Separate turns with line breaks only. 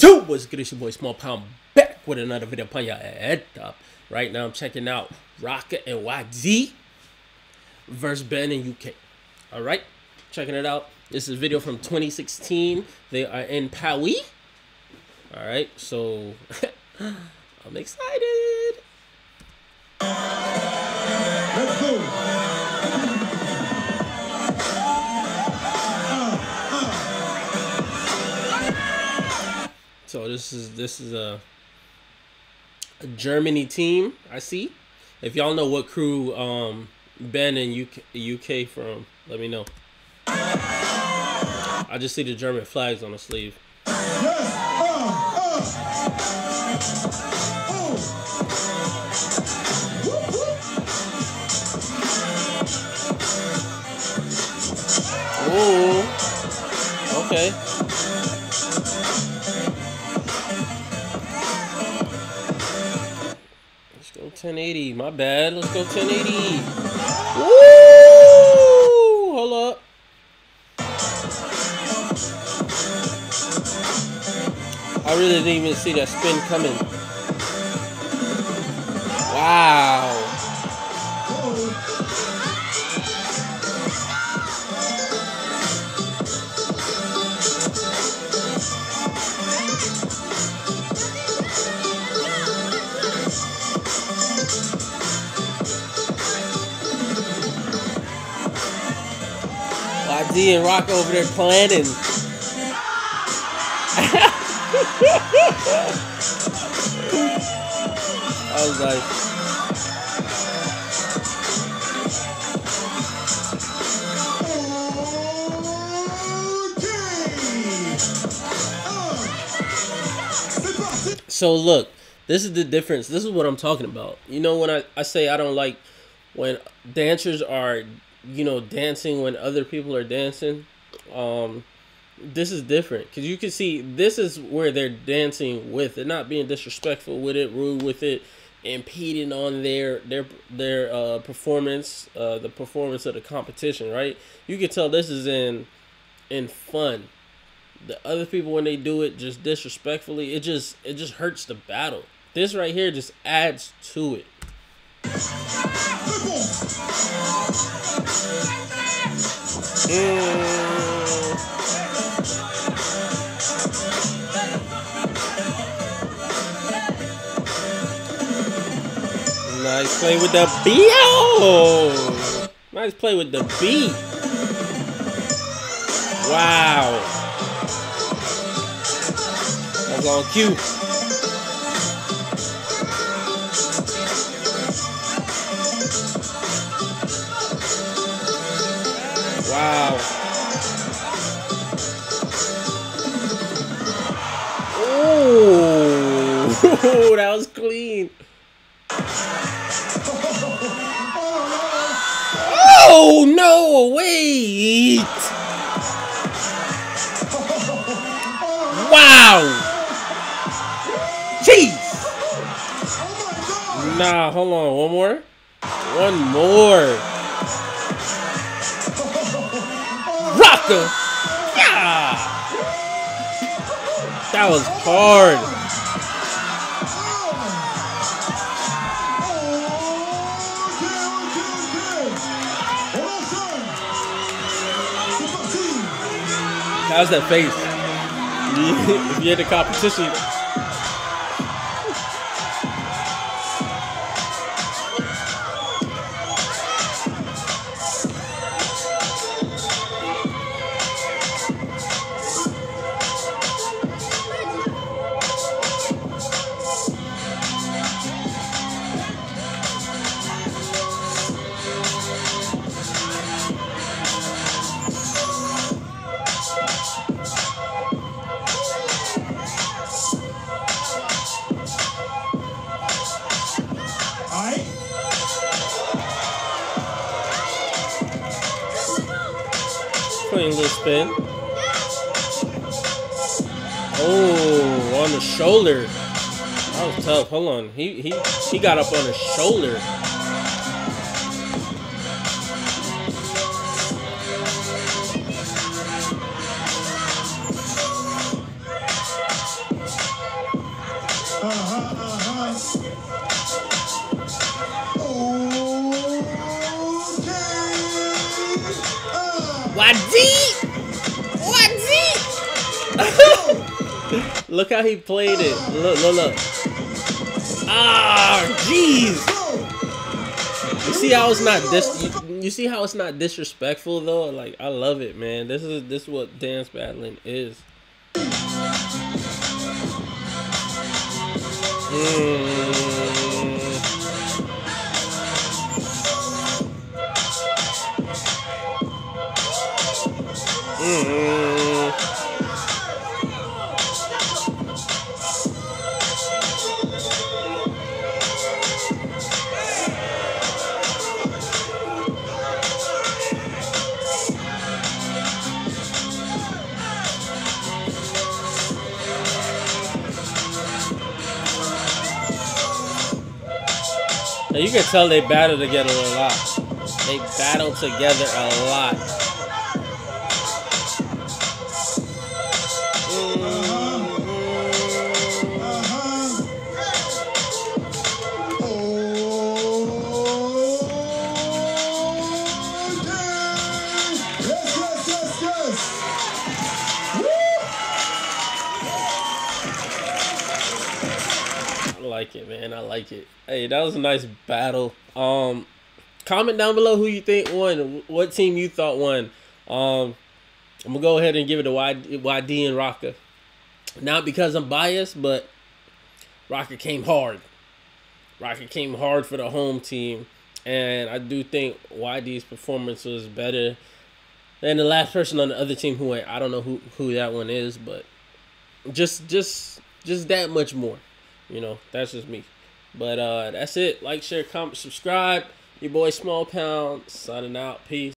two. What's good? It's your boy Small Pound back with another video upon your head up. Right now I'm checking out Rocket and YZ versus Ben and Ukay. All right, checking it out. This is a video from 2016. They are in Paris. All right, so I'm excited. This is this is a, a Germany team. I see. If y'all know what crew um, Ben and Ukay, Ukay from, let me know. I just see the German flags on the sleeve.
Oh.
Ooh. Okay. 1080. My bad. Let's go 1080. Woo! Hold up. I really didn't even see that spin coming. Waydi and Rock over there planning. I was like, so look, this is the difference. This is what I'm talking about. You know, when I, I say I don't like when dancers are, you know, dancing when other people are dancing, um, this is different because you can see this is where they're dancing with it, not being disrespectful with it, rude with it, impeding on their their their uh, performance, uh, the performance of the competition. Right? You can tell this is in in fun. The other people when they do it just disrespectfully, it just it just hurts the battle. This right here just adds to it. Nice play with the beat. Oh! Nice play with the beat. Wow. That's on cue. Wow. Oh, that was clean. Oh no! Wait! Wow! Jeez! Nah, hold on. One more. One more. Rocker. Yeah. That was hard. How's that face? if you had the competition, little spin. Oh, on the shoulder. That was tough. Hold on. He he he got up on his shoulder. YG! YG! look how he played it. Look, look, look. Ah, jeez. You see how it's not dis. You, you see how it's not disrespectful though. Like I love it, man. This is this is what dance battling is. Mm. Now you can tell they battle together a lot. They battle together a lot. Like it, man. I like it. Hey, that was a nice battle. Um, comment down below who you think won. What team you thought won. Um, I'm gonna go ahead and give it to Waydi, and Rochka. Not because I'm biased, but Rocket came hard. Rocket came hard for the home team, and I do think Waydi's performance was better than the last person on the other team who went. I don't know who who that one is, but just just just that much more. You know, that's just me. But uh that's it. Like, share, comment, subscribe. Your boy Small Pound signing out. Peace.